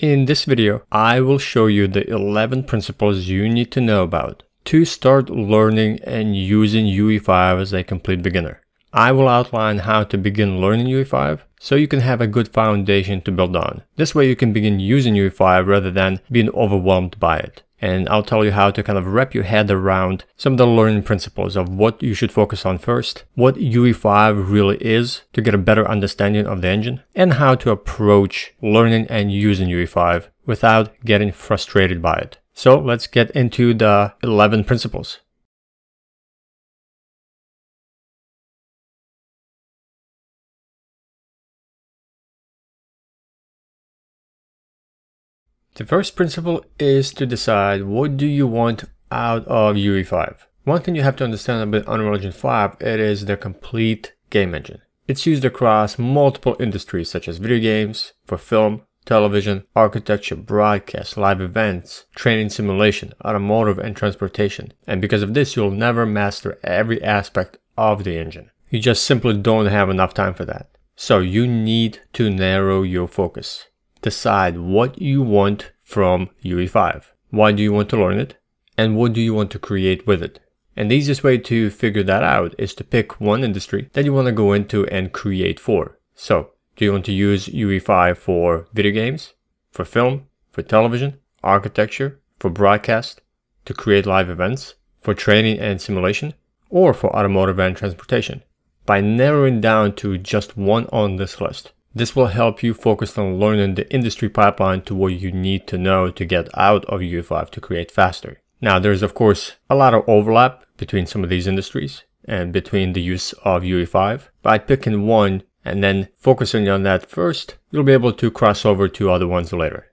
In this video, I will show you the 11 principles you need to know about to start learning and using UE5 as a complete beginner. I will outline how to begin learning UE5 so you can have a good foundation to build on. This way you can begin using UE5 rather than being overwhelmed by it and I'll tell you how to kind of wrap your head around some of the learning principles of what you should focus on first, what UE5 really is to get a better understanding of the engine, and how to approach learning and using UE5 without getting frustrated by it. So let's get into the 11 principles. The first principle is to decide what do you want out of UE5. One thing you have to understand about Unreal Engine 5, it is the complete game engine. It's used across multiple industries such as video games, for film, television, architecture, broadcast, live events, training simulation, automotive, and transportation. And because of this, you'll never master every aspect of the engine. You just simply don't have enough time for that. So you need to narrow your focus decide what you want from UE5. Why do you want to learn it? And what do you want to create with it? And the easiest way to figure that out is to pick one industry that you want to go into and create for. So, do you want to use UE5 for video games, for film, for television, architecture, for broadcast, to create live events, for training and simulation, or for automotive and transportation? By narrowing down to just one on this list, this will help you focus on learning the industry pipeline to what you need to know to get out of UE5 to create faster. Now, there's of course a lot of overlap between some of these industries and between the use of UE5. By picking one and then focusing on that first, you'll be able to cross over to other ones later.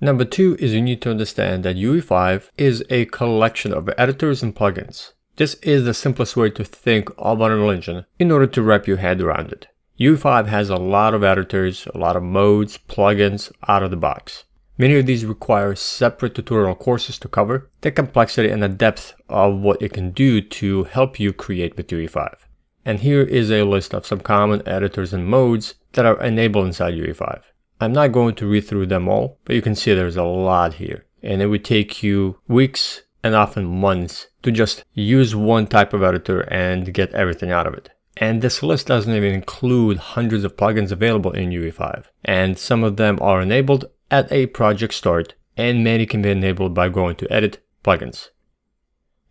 Number two is you need to understand that UE5 is a collection of editors and plugins. This is the simplest way to think of Unreal Engine in order to wrap your head around it. UE5 has a lot of editors, a lot of modes, plugins out of the box. Many of these require separate tutorial courses to cover the complexity and the depth of what it can do to help you create with UE5. And here is a list of some common editors and modes that are enabled inside UE5. I'm not going to read through them all, but you can see there's a lot here. And it would take you weeks and often months to just use one type of editor and get everything out of it. And this list doesn't even include hundreds of plugins available in UE5. And some of them are enabled at a project start, and many can be enabled by going to Edit, Plugins.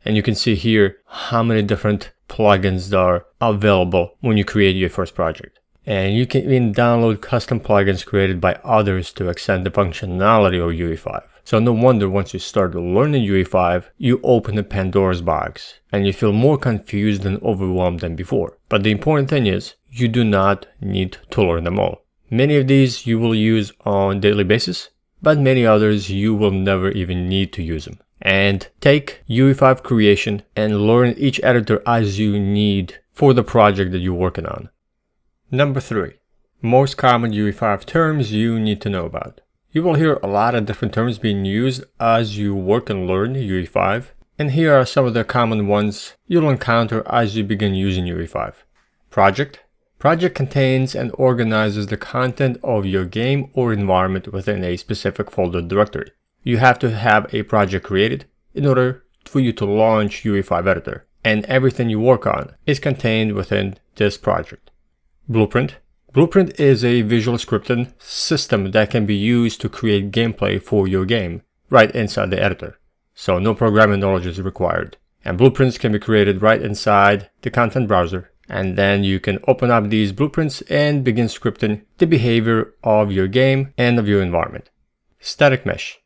And you can see here how many different plugins are available when you create your first project. And you can even download custom plugins created by others to extend the functionality of UE5. So no wonder once you start learning UE5, you open the Pandora's box and you feel more confused and overwhelmed than before. But the important thing is, you do not need to learn them all. Many of these you will use on daily basis, but many others you will never even need to use them. And take UE5 creation and learn each editor as you need for the project that you're working on. Number 3. Most common UE5 terms you need to know about. You will hear a lot of different terms being used as you work and learn UE5, and here are some of the common ones you'll encounter as you begin using UE5. Project. Project contains and organizes the content of your game or environment within a specific folder directory. You have to have a project created in order for you to launch UE5 Editor, and everything you work on is contained within this project. Blueprint. Blueprint is a visual scripting system that can be used to create gameplay for your game right inside the editor. So no programming knowledge is required. And blueprints can be created right inside the content browser. And then you can open up these blueprints and begin scripting the behavior of your game and of your environment. Static Mesh.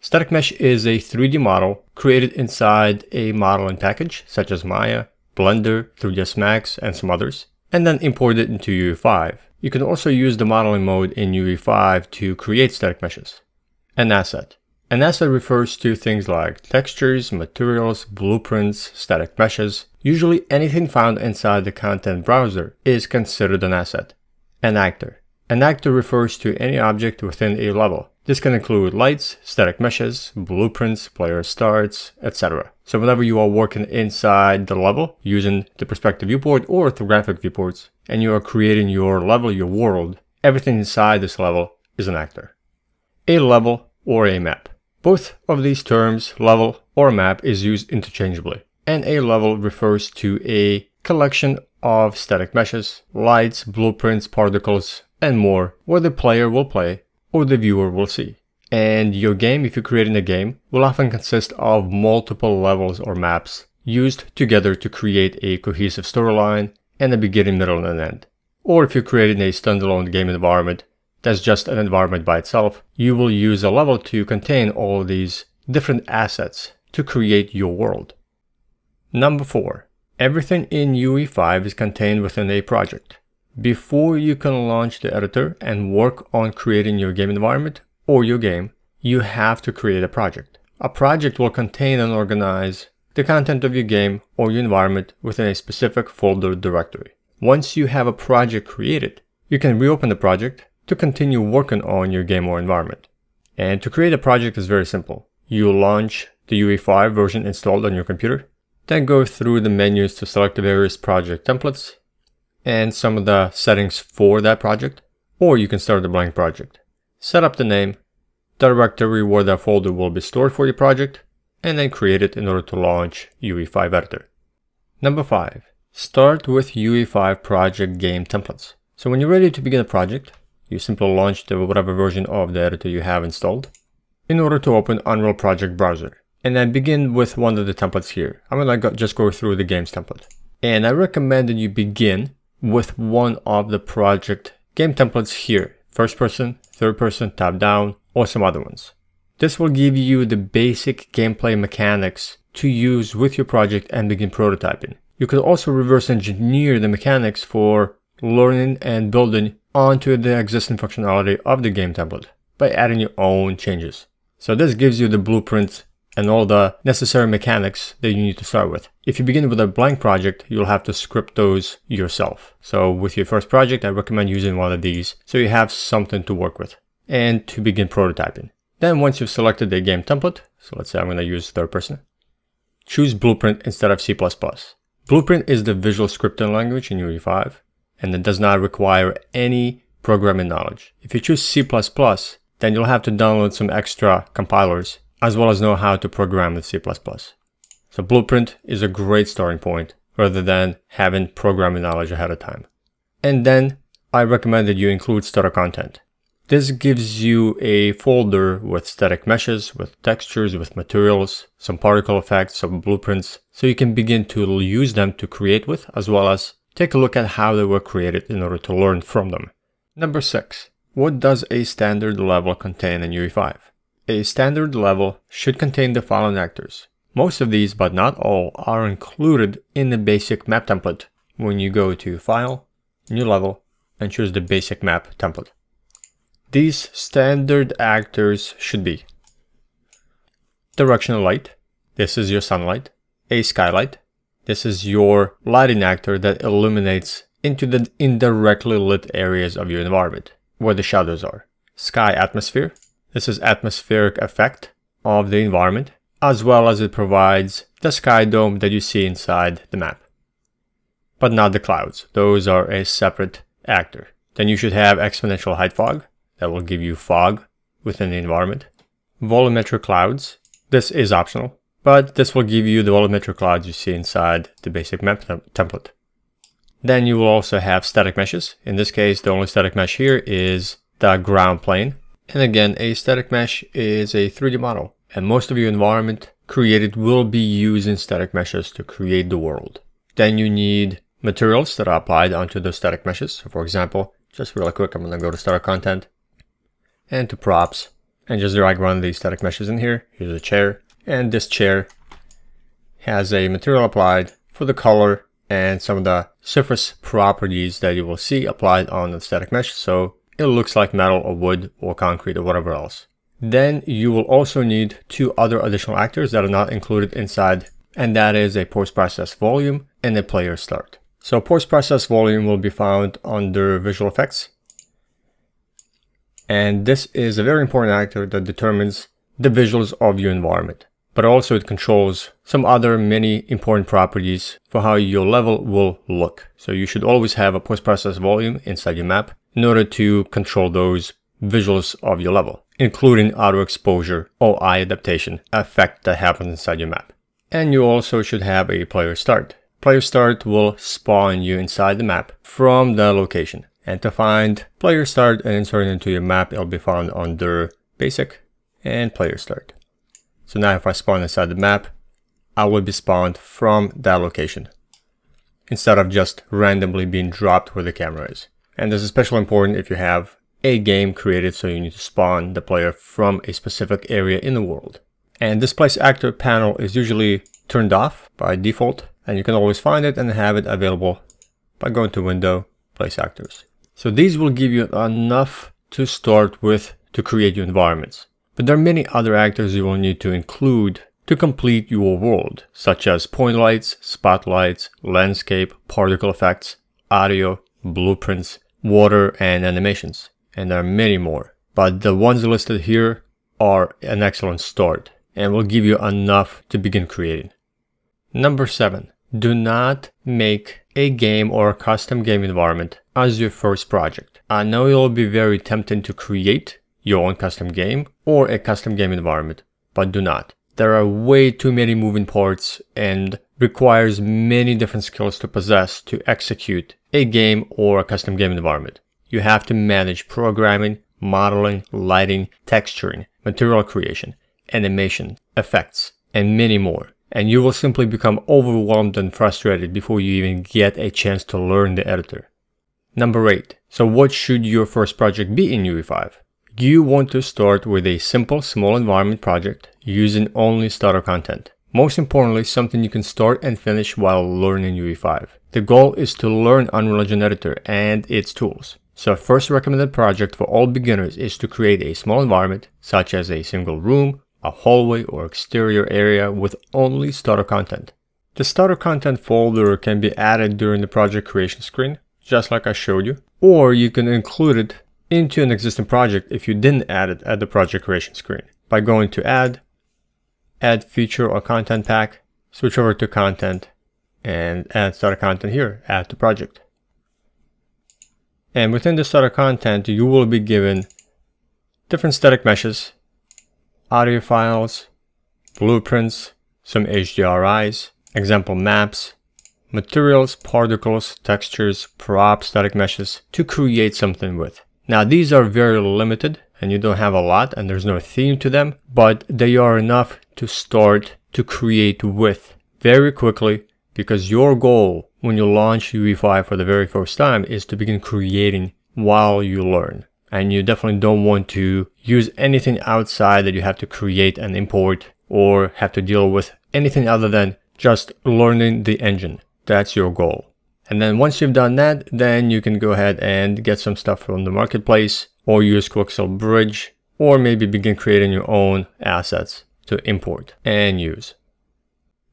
Static Mesh is a 3D model created inside a modeling package such as Maya, Blender, 3ds Max, and some others, and then imported into UE5. You can also use the modeling mode in UE5 to create static meshes. An asset. An asset refers to things like textures, materials, blueprints, static meshes. Usually anything found inside the content browser is considered an asset. An actor. An actor refers to any object within a level. This can include lights, static meshes, blueprints, player starts, etc. So whenever you are working inside the level using the perspective viewport or orthographic viewports, and you are creating your level, your world, everything inside this level is an actor. a level or a map. Both of these terms, level or map, is used interchangeably. And a level refers to a collection of static meshes, lights, blueprints, particles, and more, where the player will play or the viewer will see. And your game, if you're creating a game, will often consist of multiple levels or maps used together to create a cohesive storyline and a beginning, middle, and an end. Or if you're creating a standalone game environment that's just an environment by itself, you will use a level to contain all these different assets to create your world. Number 4. Everything in UE5 is contained within a project. Before you can launch the editor and work on creating your game environment or your game, you have to create a project. A project will contain and organize the content of your game or your environment within a specific folder directory. Once you have a project created, you can reopen the project to continue working on your game or environment. And to create a project is very simple. You launch the UE5 version installed on your computer, then go through the menus to select the various project templates and some of the settings for that project, or you can start a blank project. Set up the name, directory where that folder will be stored for your project, and then create it in order to launch UE5 Editor. Number 5. Start with UE5 project game templates. So when you're ready to begin a project, you simply launch the whatever version of the editor you have installed in order to open Unreal Project Browser. And then begin with one of the templates here. I'm gonna go, just go through the games template. And I recommend that you begin with one of the project game templates here. First person, third person, top down, or some other ones. This will give you the basic gameplay mechanics to use with your project and begin prototyping. You could also reverse engineer the mechanics for learning and building onto the existing functionality of the game template by adding your own changes. So this gives you the blueprint and all the necessary mechanics that you need to start with. If you begin with a blank project, you'll have to script those yourself. So with your first project, I recommend using one of these so you have something to work with and to begin prototyping. Then once you've selected the game template, so let's say I'm going to use third person, choose Blueprint instead of C++. Blueprint is the visual scripting language in UE5 and it does not require any programming knowledge. If you choose C++, then you'll have to download some extra compilers as well as know how to program with C++. So Blueprint is a great starting point rather than having programming knowledge ahead of time. And then I recommend that you include starter content. This gives you a folder with static meshes, with textures, with materials, some particle effects, some blueprints, so you can begin to use them to create with, as well as take a look at how they were created in order to learn from them. Number 6. What does a standard level contain in UE5? A standard level should contain the following actors. Most of these, but not all, are included in the basic map template when you go to File, New Level, and choose the basic map template. These standard actors should be directional light, this is your sunlight, a skylight, this is your lighting actor that illuminates into the indirectly lit areas of your environment, where the shadows are. Sky atmosphere, this is atmospheric effect of the environment, as well as it provides the sky dome that you see inside the map. But not the clouds, those are a separate actor. Then you should have exponential height fog, that will give you fog within the environment. Volumetric clouds, this is optional, but this will give you the volumetric clouds you see inside the basic map template. Then you will also have static meshes. In this case, the only static mesh here is the ground plane, and again, a static mesh is a 3D model, and most of your environment created will be using static meshes to create the world. Then you need materials that are applied onto those static meshes. So for example, just really quick, I'm gonna go to starter content and to props and just drag one of these static meshes in here. Here's a chair, and this chair has a material applied for the color and some of the surface properties that you will see applied on the static mesh. So it looks like metal or wood or concrete or whatever else. Then you will also need two other additional actors that are not included inside, and that is a post-process volume and a player start. So post-process volume will be found under visual effects. And this is a very important actor that determines the visuals of your environment, but also it controls some other many important properties for how your level will look. So you should always have a post-process volume inside your map in order to control those visuals of your level. including auto exposure or eye adaptation effect that happens inside your map. And you also should have a player start. Player start will spawn you inside the map from the location. And to find player start and insert it into your map, it'll be found under basic and player start. So now if I spawn inside the map, I will be spawned from that location instead of just randomly being dropped where the camera is. And this is especially important if you have a game created so you need to spawn the player from a specific area in the world. And this place actor panel is usually turned off by default and you can always find it and have it available by going to window, place actors. So these will give you enough to start with to create your environments. But there are many other actors you will need to include to complete your world, such as point lights, spotlights, landscape, particle effects, audio, blueprints, water, and animations. And there are many more. But the ones listed here are an excellent start and will give you enough to begin creating. Number 7. Do not make a game or a custom game environment as your first project. I know it'll be very tempting to create your own custom game or a custom game environment, but do not. There are way too many moving parts and requires many different skills to possess to execute a game or a custom game environment. You have to manage programming, modeling, lighting, texturing, material creation, animation, effects, and many more. And you will simply become overwhelmed and frustrated before you even get a chance to learn the editor. Number 8. So what should your first project be in UE5? You want to start with a simple small environment project using only starter content. Most importantly, something you can start and finish while learning UE5. The goal is to learn Unreal Engine Editor and its tools. So first recommended project for all beginners is to create a small environment, such as a single room, a hallway or exterior area with only starter content. The starter content folder can be added during the project creation screen, just like I showed you, or you can include it into an existing project if you didn't add it at the project creation screen by going to add, add feature or content pack, switch over to content and add starter content here, add to project. And within the starter content, you will be given different static meshes, audio files, blueprints, some HDRIs, example maps, materials, particles, textures, props, static meshes to create something with. Now these are very limited and you don't have a lot and there's no theme to them, but they are enough to start to create with very quickly because your goal when you launch UE5 for the very first time is to begin creating while you learn. And you definitely don't want to use anything outside that you have to create and import or have to deal with anything other than just learning the engine. That's your goal. And then once you've done that, then you can go ahead and get some stuff from the marketplace or use Quixel Bridge or maybe begin creating your own assets to import and use.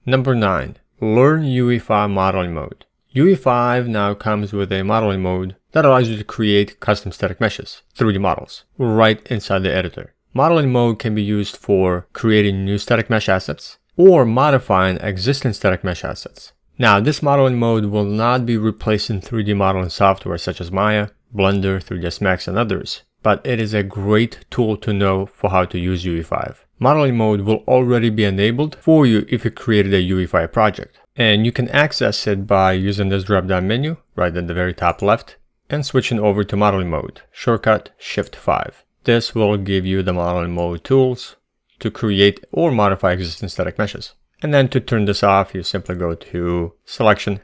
Number 9. Learn UE5 modeling mode. UE5 now comes with a modeling mode that allows you to create custom static meshes, 3D models, right inside the editor. Modeling mode can be used for creating new static mesh assets or modifying existing static mesh assets. Now, this modeling mode will not be replacing 3D modeling software such as Maya, Blender, 3ds Max, and others, but it is a great tool to know for how to use UE5. Modeling mode will already be enabled for you if you created a UE5 project. And you can access it by using this drop-down menu right at the very top left and switching over to modeling mode, shortcut Shift 5. This will give you the modeling mode tools to create or modify existing static meshes. And then to turn this off, you simply go to selection,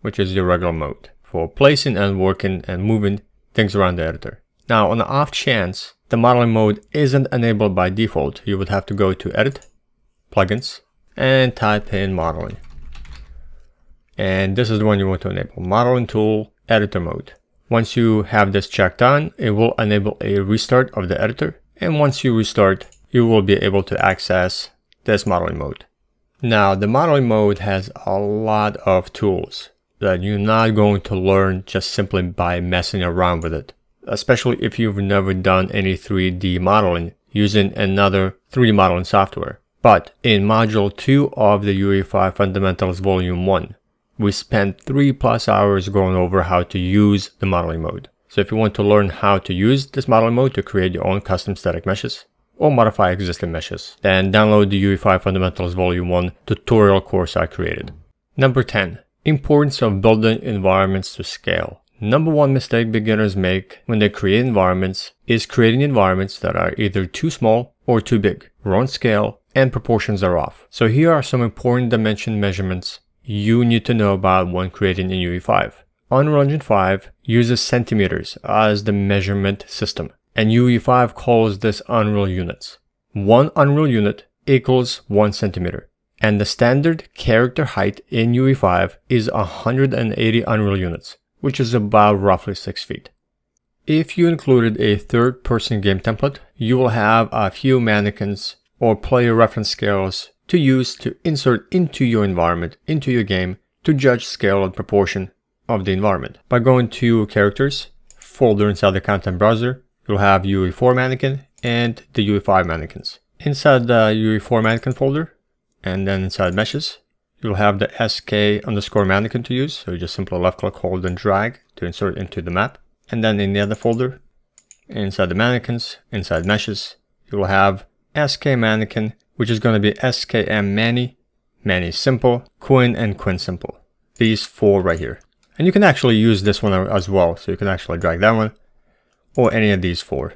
which is your regular mode for placing and working and moving things around the editor. Now, on the off chance the modeling mode isn't enabled by default, you would have to go to edit, plugins, and type in modeling. And this is the one you want to enable, modeling tool, editor mode. Once you have this checked on, it will enable a restart of the editor. And once you restart, you will be able to access this modeling mode. Now, the modeling mode has a lot of tools that you're not going to learn just simply by messing around with it, especially if you've never done any 3D modeling using another 3D modeling software. But in Module 2 of the UE5 Fundamentals Volume 1, we spent 3 plus hours going over how to use the modeling mode. So if you want to learn how to use this modeling mode to create your own custom static meshes or modify existing meshes, then download the UE5 Fundamentals Volume 1 tutorial course I created. Number 10. Importance of building environments to scale. Number one mistake beginners make when they create environments is creating environments that are either too small or too big, wrong scale, and proportions are off. So here are some important dimension measurements you need to know about when creating in UE5. Unreal Engine 5 uses centimeters as the measurement system, and UE5 calls this Unreal units. One Unreal unit equals 1 centimeter, and the standard character height in UE5 is 180 Unreal units, which is about roughly 6 feet. If you included a third-person game template, you will have a few mannequins or player reference scales to use to insert into your environment, into your game, to judge scale and proportion of the environment. By going to characters, folder inside the content browser, you'll have UE4 mannequin and the UE5 mannequins. Inside the UE4 mannequin folder, and then inside meshes, you'll have the SK underscore mannequin to use. So you just simply left click, hold and drag to insert into the map. And then in the other folder, inside the mannequins, inside meshes, you'll have SK mannequin, which is going to be SKM Manny, Manny simple, Quinn and Quinn simple. These four right here. And you can actually use this one as well. So you can actually drag that one or any of these four.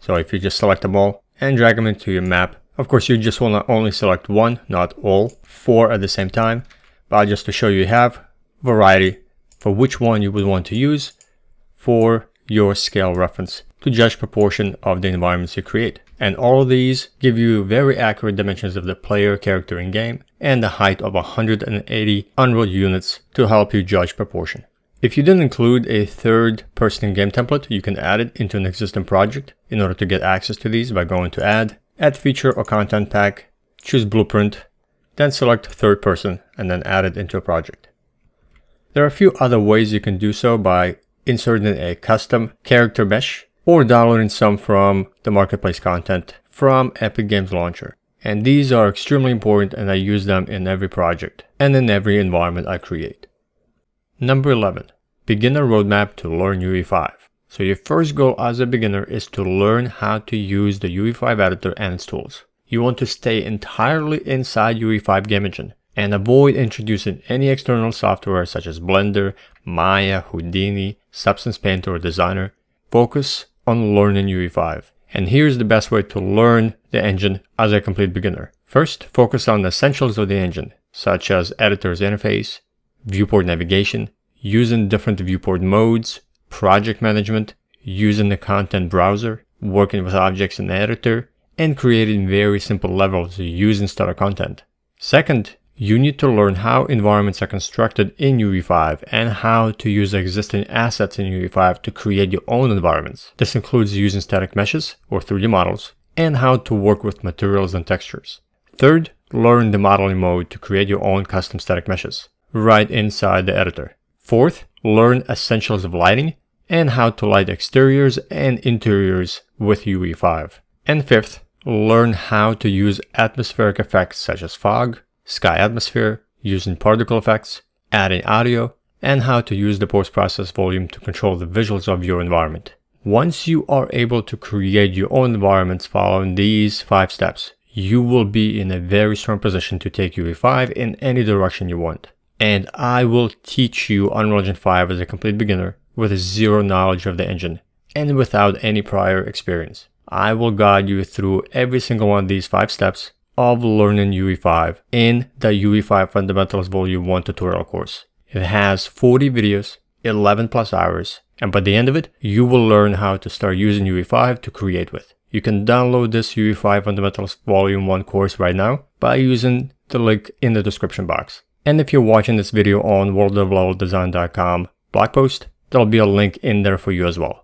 So if you just select them all and drag them into your map, of course you just want to only select one, not all four at the same time. But just to show you have variety for which one you would want to use for your scale reference to judge proportion of the environments you create. And all of these give you very accurate dimensions of the player character in game and the height of 180 Unreal units to help you judge proportion. If you didn't include a third person in game template, you can add it into an existing project in order to get access to these by going to add, add feature or content pack, choose blueprint, then select third person and then add it into a project. There are a few other ways you can do so by inserting a custom character mesh or downloading some from the marketplace content from Epic Games Launcher. And these are extremely important and I use them in every project and in every environment I create. Number 11. Beginner Roadmap to learn UE5. So your first goal as a beginner is to learn how to use the UE5 editor and its tools. You want to stay entirely inside UE5 Game Engine and avoid introducing any external software such as Blender, Maya, Houdini, Substance Painter, or Designer. Focus on learning UE5. And here's the best way to learn the engine as a complete beginner. First, focus on the essentials of the engine, such as editor's interface, viewport navigation, using different viewport modes, project management, using the content browser, working with objects in the editor, and creating very simple levels using starter content. Second, you need to learn how environments are constructed in UE5 and how to use existing assets in UE5 to create your own environments. This includes using static meshes or 3D models and how to work with materials and textures. Third, learn the modeling mode to create your own custom static meshes right inside the editor. Fourth, learn essentials of lighting and how to light exteriors and interiors with UE5. And fifth, learn how to use atmospheric effects such as fog, sky atmosphere, using particle effects, adding audio, and how to use the post-process volume to control the visuals of your environment. Once you are able to create your own environments following these five steps, you will be in a very strong position to take UE5 in any direction you want. And I will teach you Unreal Engine 5 as a complete beginner with zero knowledge of the engine and without any prior experience. I will guide you through every single one of these five steps of learning UE5 in the UE5 Fundamentals Volume 1 tutorial course. It has 40 videos, 11 plus hours, and by the end of it, you will learn how to start using UE5 to create with. You can download this UE5 Fundamentals Volume 1 course right now by using the link in the description box. And if you're watching this video on worldofleveldesign.com blog post, there'll be a link in there for you as well.